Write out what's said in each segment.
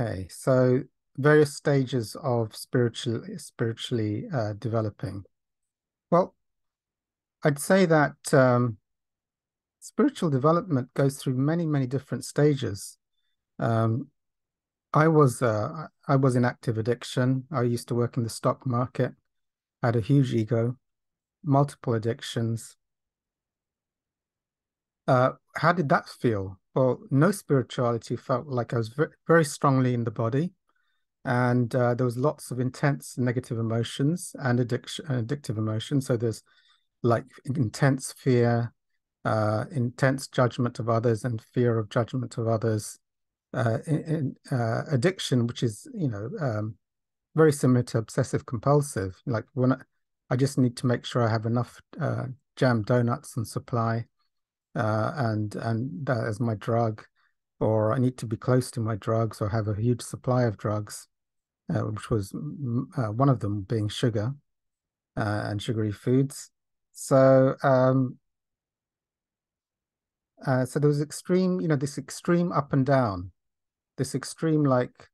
Okay, so various stages of spiritual spiritually uh, developing. Well, I'd say that um, spiritual development goes through many, many different stages. Um, I was uh, I was in active addiction. I used to work in the stock market. I had a huge ego, multiple addictions. Uh, how did that feel? Well, no spirituality felt like I was very, strongly in the body, and uh, there was lots of intense negative emotions and addiction, addictive emotions. So there's like intense fear, uh, intense judgment of others, and fear of judgment of others. Uh, in, in, uh, addiction, which is you know um, very similar to obsessive compulsive. Like when I, I, just need to make sure I have enough uh, jam donuts and supply uh, and and that as my drug, or I need to be close to my drugs or have a huge supply of drugs, uh, which was uh, one of them being sugar uh, and sugary foods. So um, uh, so there was extreme, you know, this extreme up and down, this extreme like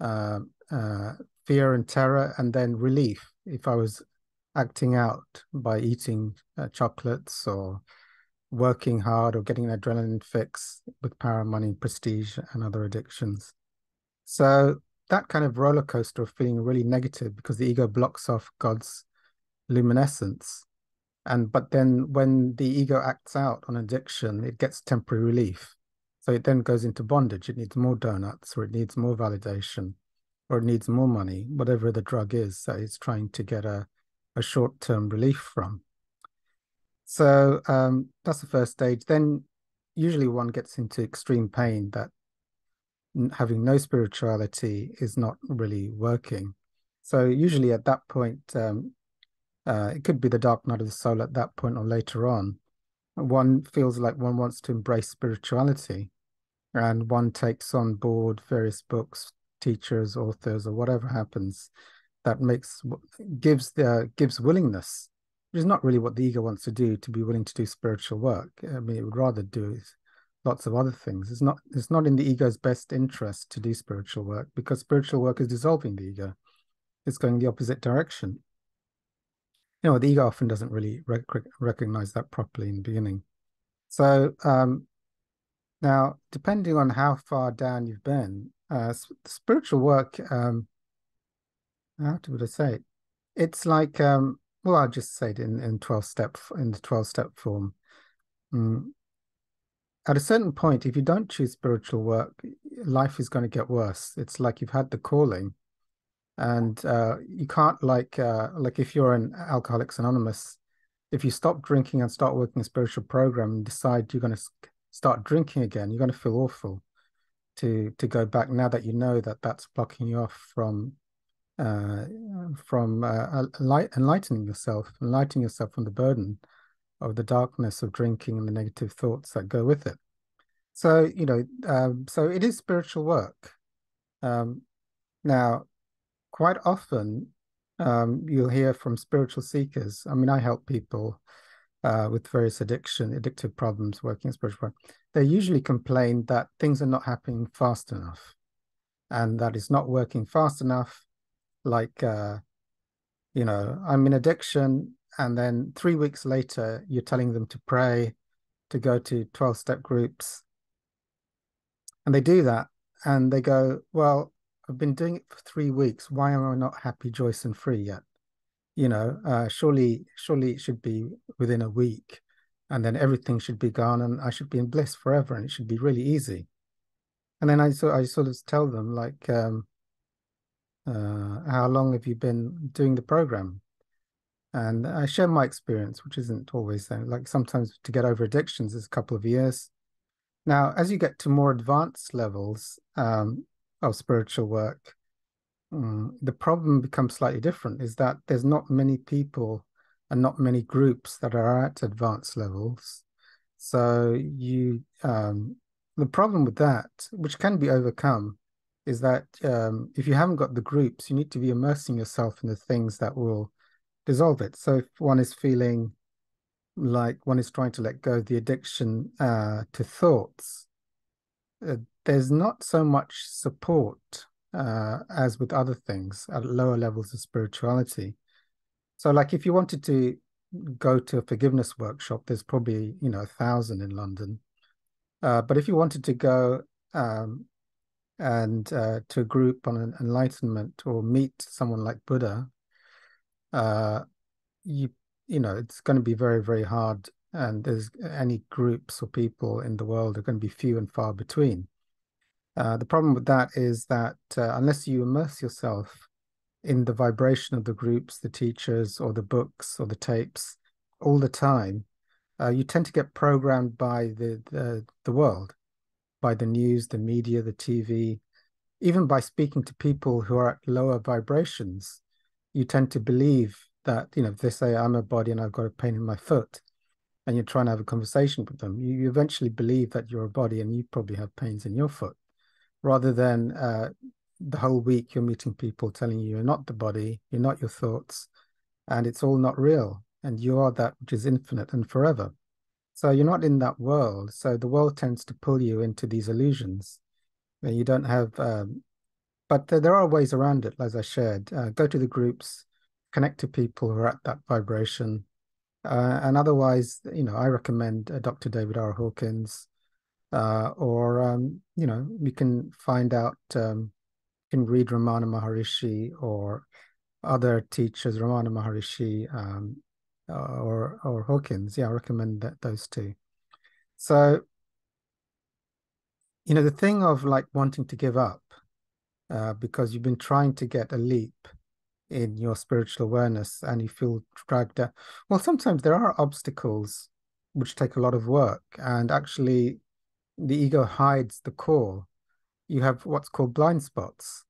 uh, fear and terror, and then relief if I was acting out by eating chocolates or working hard or getting an adrenaline fix with power, money, prestige, and other addictions. So that kind of roller coaster of feeling really negative because the ego blocks off God's luminescence. And but then when the ego acts out on addiction, it gets temporary relief. So it then goes into bondage. It needs more donuts, or it needs more validation, or it needs more money, whatever the drug is that it's trying to get a, a short-term relief from. So um, that's the first stage. Then usually one gets into extreme pain that having no spirituality is not really working. So usually at that point, um, uh, it could be the dark night of the soul at that point or later on. One feels like one wants to embrace spirituality, and one takes on board various books, teachers, authors, or whatever happens that makes gives the gives willingness which is not really what the ego wants to do to be willing to do spiritual work. I mean it would rather do lots of other things. It's not it's not in the ego's best interest to do spiritual work because spiritual work is dissolving the ego. It's going the opposite direction. You know the ego often doesn't really rec recognize that properly in the beginning. So um now depending on how far down you've been uh spiritual work um how would i say? It it's like um well, I'll just say it in, in 12 step in the 12 step form. Mm. At a certain point, if you don't choose spiritual work, life is going to get worse. It's like you've had the calling, and uh, you can't like uh, like if you're an Alcoholics Anonymous, if you stop drinking and start working a spiritual program and decide you're going to start drinking again, you're going to feel awful to to go back now that you know that that's blocking you off from uh, from uh, light, enlightening yourself, enlightening yourself from the burden of the darkness of drinking and the negative thoughts that go with it. So you know, um, so it is spiritual work. Um, now, quite often, um, you'll hear from spiritual seekers. I mean, I help people uh, with various addiction, addictive problems, working spiritual work. They usually complain that things are not happening fast enough, and that it's not working fast enough like uh, you know i'm in addiction and then three weeks later you're telling them to pray to go to 12 step groups. And they do that and they go well i've been doing it for three weeks. Why am i not happy joyous and free yet? You know uh, surely surely it should be within a week and then everything should be gone and i should be in bliss forever and it should be really easy. And then i so i sort of tell them like um, uh, how long have you been doing the program? And I share my experience, which isn't always there. Like sometimes to get over addictions is a couple of years. Now, as you get to more advanced levels um, of spiritual work, um, the problem becomes slightly different. Is that there's not many people and not many groups that are at advanced levels. So you, um, the problem with that, which can be overcome, is that um, if you haven't got the groups, you need to be immersing yourself in the things that will dissolve it. So if one is feeling like one is trying to let go of the addiction uh, to thoughts, uh, there's not so much support uh, as with other things at lower levels of spirituality. So, like if you wanted to go to a forgiveness workshop, there's probably you know a thousand in London. Uh, but if you wanted to go um, and uh, to a group on an enlightenment or meet someone like Buddha, uh, you you know it's going to be very very hard, and there's any groups or people in the world are going to be few and far between. Uh, the problem with that is that uh, unless you immerse yourself in the vibration of the groups, the teachers, or the books, or the tapes all the time, uh, you tend to get programmed by the, the, the world, by the news, the media, the TV, even by speaking to people who are at lower vibrations. You tend to believe that you know if they say I'm a body and I've got a pain in my foot, and you're trying to have a conversation with them, you, eventually believe that you're a body and you probably have pains in your foot rather than uh, the whole week you're meeting people telling you you're not the body, you're not your thoughts, and it's all not real, and you are that which is infinite and forever. So you're not in that world. So the world tends to pull you into these illusions, you don't have. Um, but there are ways around it, as I shared. Uh, go to the groups, connect to people who are at that vibration, uh, and otherwise, you know, I recommend uh, Dr. David R. Hawkins, uh, or um, you know we can find out um, you can read Ramana Maharishi or other teachers, Ramana Maharishi um, or or Hawkins. Yeah, I recommend that those two. So you know the thing of like wanting to give up uh, because you've been trying to get a leap in your spiritual awareness and you feel dragged down. Well, sometimes there are obstacles which take a lot of work and actually the ego hides the core, you have what's called blind spots.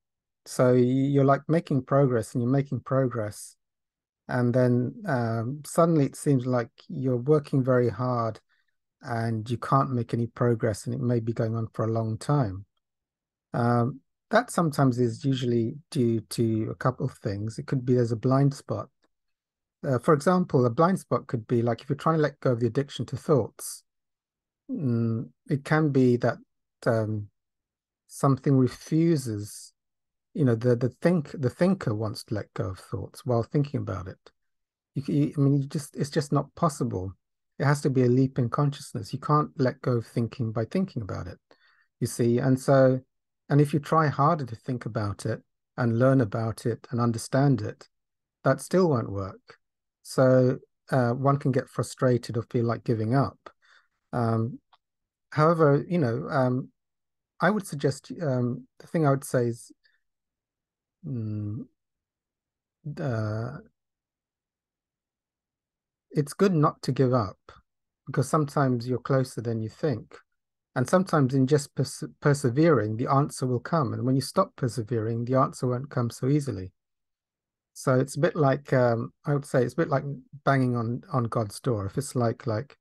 So you're like making progress and you're making progress. And then um, suddenly it seems like you're working very hard and you can't make any progress and it may be going on for a long time. Um, that sometimes is usually due to a couple of things. It could be there's a blind spot. Uh, for example, a blind spot could be like if you're trying to let go of the addiction to thoughts, mm, it can be that um, something refuses you know the the think the thinker wants to let go of thoughts while thinking about it. You, you, i mean you just it's just not possible. It has to be a leap in consciousness. You can't let go of thinking by thinking about it you see? And so and if you try harder to think about it and learn about it and understand it that still won't work. So uh, one can get frustrated or feel like giving up. Um, however, you know, um, I would suggest um, the thing I would say is mm, uh, it's good not to give up because sometimes you're closer than you think. And sometimes in just pers persevering, the answer will come. And when you stop persevering, the answer won't come so easily. So it's a bit like um, I would say it's a bit like banging on on God's door. If it's like like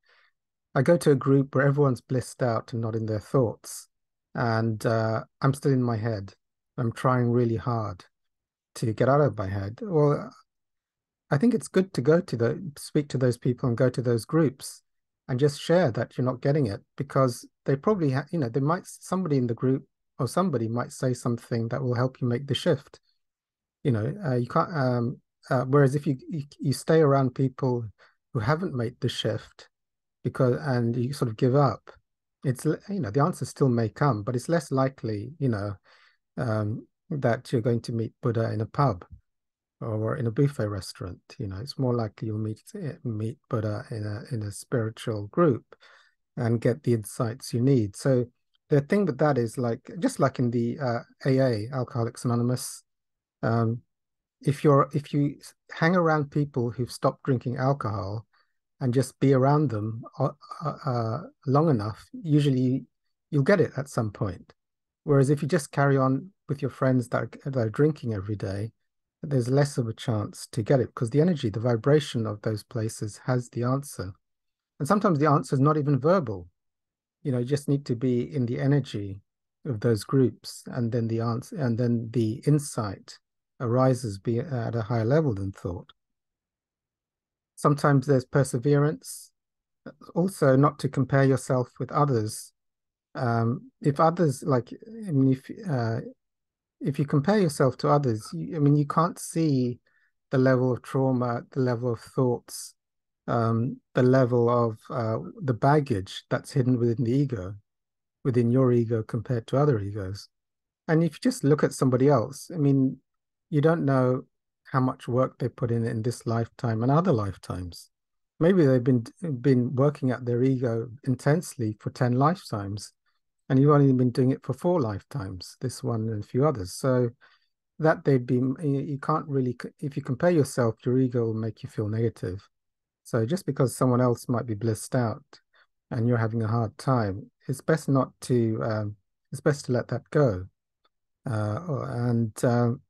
I go to a group where everyone's blissed out and not in their thoughts, and uh, I'm still in my head. I'm trying really hard to get out of my head. Well, I think it's good to go to the speak to those people and go to those groups and just share that you're not getting it because they probably ha- you know they might somebody in the group or somebody might say something that will help you make the shift. You know, uh, you can't. Um, uh, whereas if you, you you stay around people who haven't made the shift, because and you sort of give up it's you know the answer still may come but it's less likely you know um, that you're going to meet buddha in a pub or in a buffet restaurant you know it's more likely you'll meet eh, meet buddha in a in a spiritual group and get the insights you need so the thing with that is like just like in the uh, aa alcoholics anonymous um, if you're if you hang around people who've stopped drinking alcohol and just be around them uh, uh, uh, long enough, usually you'll get it at some point. Whereas if you just carry on with your friends that are, that are drinking every day, there's less of a chance to get it because the energy, the vibration of those places has the answer. And sometimes the answer is not even verbal. You know, you just need to be in the energy of those groups, and then the answer, and then the insight arises be at a higher level than thought. Sometimes there's perseverance. Also, not to compare yourself with others. um, if others like, I mean, if uh, if you compare yourself to others, you, I mean, you can't see the level of trauma, the level of thoughts, um, the level of uh, the baggage that's hidden within the ego, within your ego compared to other egos. And if you just look at somebody else, I mean, you don't know how much work they put in in this lifetime and other lifetimes. Maybe they've been been working at their ego intensely for 10 lifetimes and you've only been doing it for four lifetimes, this one and a few others. So that they'd be, you can't really, if you compare yourself, your ego will make you feel negative. So just because someone else might be blissed out and you're having a hard time, it's best not to, um, it's best to let that go. Uh, and um,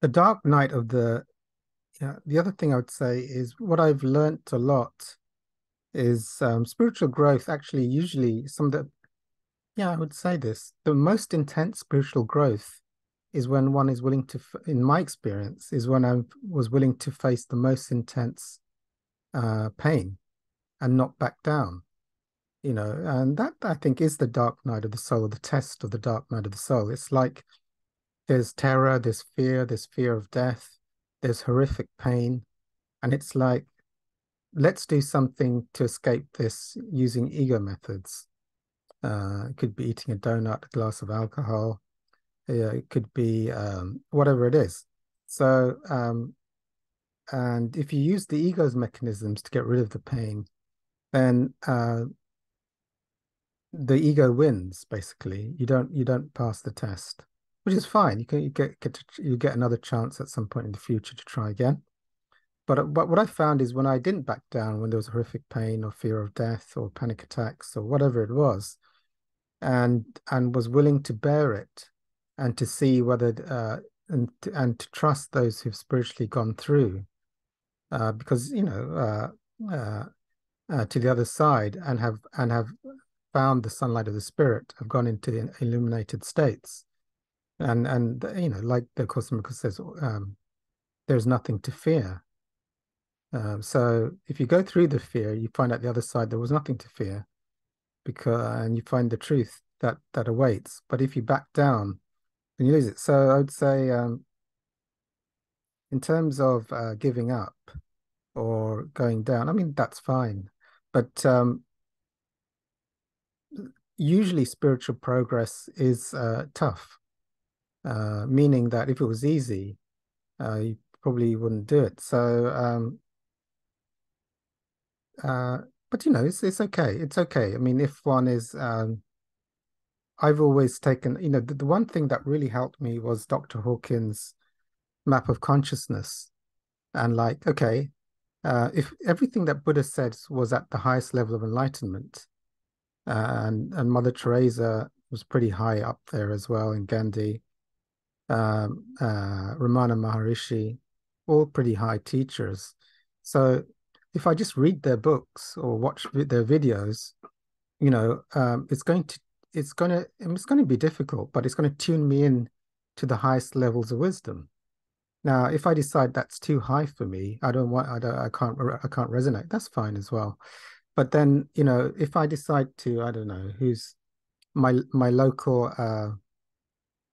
the dark night of the, yeah, the other thing I would say is what I've learnt a lot is um, spiritual growth actually usually some of the yeah i would say this the most intense spiritual growth is when one is willing to in my experience is when i was willing to face the most intense uh, pain and not back down you know and that i think is the dark night of the soul the test of the dark night of the soul. It's like there's terror there's fear there's fear of death there's horrific pain and it's like let's do something to escape this using ego methods. Uh, it could be eating a donut, a glass of alcohol. Yeah, it could be um, whatever it is. So, um, and if you use the ego's mechanisms to get rid of the pain, then uh, the ego wins. Basically, you don't you don't pass the test, which is fine. You can you get, get to, you get another chance at some point in the future to try again. But, but what I found is when I didn't back down, when there was horrific pain or fear of death or panic attacks or whatever it was, and and was willing to bear it and to see whether uh, and to, and to trust those who've spiritually gone through, uh, because you know uh, uh, uh, to the other side and have and have found the sunlight of the spirit, have gone into the illuminated states, and and you know like the Course says, um, there's nothing to fear um, so if you go through the fear, you find out the other side there was nothing to fear, because and you find the truth that that awaits. But if you back down, then you lose it. So I would say, um, in terms of uh, giving up or going down, I mean that's fine, but um, usually spiritual progress is uh, tough, uh, meaning that if it was easy, uh, you probably wouldn't do it. So um, uh, but you know, it's it's okay. It's okay. I mean, if one is, um, I've always taken, you know, the, the one thing that really helped me was Dr. Hawkins' map of consciousness, and like, okay, uh, if everything that Buddha said was at the highest level of enlightenment, uh, and and Mother Teresa was pretty high up there as well, and Gandhi, um, uh, Ramana Maharishi, all pretty high teachers. So if I just read their books or watch their videos, you know, um, it's going to it's going to it's going to be difficult, but it's going to tune me in to the highest levels of wisdom. Now, if I decide that's too high for me, I don't want I don't I can't I can't resonate. That's fine as well. But then, you know, if I decide to, I don't know, who's my my local uh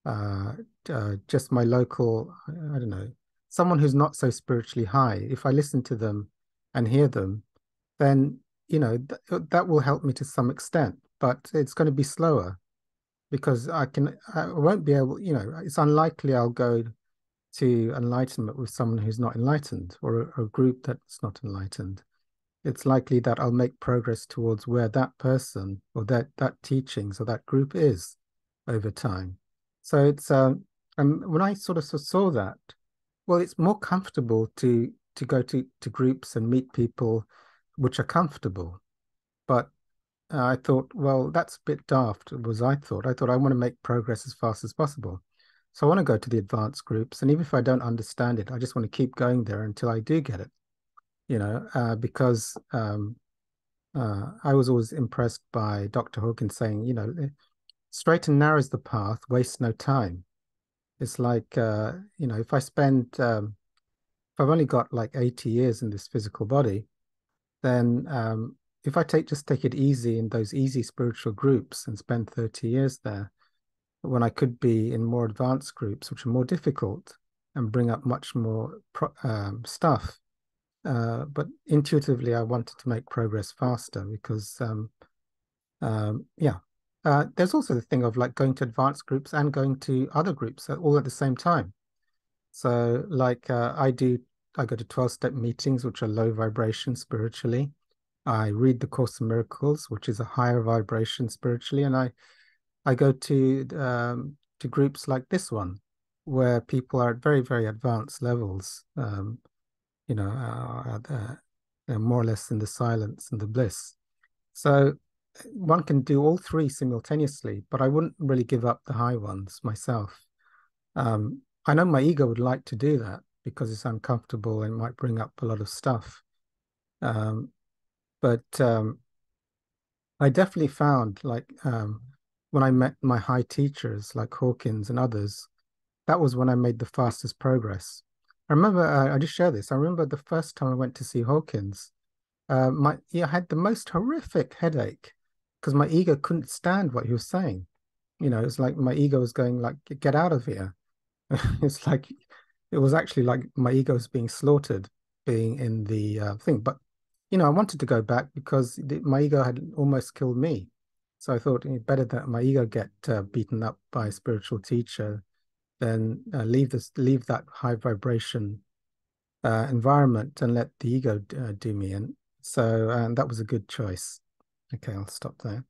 uh, uh just my local I don't know, someone who's not so spiritually high, if I listen to them and hear them, then you know th that will help me to some extent. But it's going to be slower because I can I won't be able. You know, it's unlikely I'll go to enlightenment with someone who's not enlightened or a, a group that's not enlightened. It's likely that I'll make progress towards where that person or that that teachings or that group is over time. So it's um, and when I sort of saw that, well, it's more comfortable to to go to, to groups and meet people which are comfortable. But uh, I thought, well, that's a bit daft, was I thought. I thought I want to make progress as fast as possible. So I want to go to the advanced groups. And even if I don't understand it, I just want to keep going there until I do get it, you know, uh, because um, uh, I was always impressed by Dr. Hawkins saying, you know, eh, straight and narrow is the path, waste no time. It's like, uh, you know, if I spend um, if I've only got like 80 years in this physical body, then um, if I take just take it easy in those easy spiritual groups and spend 30 years there, when I could be in more advanced groups, which are more difficult and bring up much more um, stuff. Uh, but intuitively, I wanted to make progress faster because, um, um, yeah. Uh, there's also the thing of like going to advanced groups and going to other groups all at the same time. So, like, uh, I do, I go to 12 step meetings, which are low vibration spiritually. I read the Course in Miracles, which is a higher vibration spiritually, and I I go to um, to groups like this one, where people are at very very advanced levels. Um, you know, uh, uh, more or less in the silence and the bliss. So one can do all three simultaneously, but I wouldn't really give up the high ones myself. Um, I know my ego would like to do that because it's uncomfortable and might bring up a lot of stuff. Um, but um, I definitely found like um, when I met my high teachers like Hawkins and others, that was when I made the fastest progress. I remember, uh, I just share this. I remember the first time I went to see Hawkins, uh, my I had the most horrific headache because my ego couldn't stand what he was saying. You know, it's like my ego was going like, "Get out of here." it's like it was actually like my ego was being slaughtered, being in the uh, thing. But you know, I wanted to go back because my ego had almost killed me. So I thought better that my ego get uh, beaten up by a spiritual teacher than uh, leave this, leave that high vibration uh, environment and let the ego uh, do me in. So that was a good choice. Okay, I'll stop there.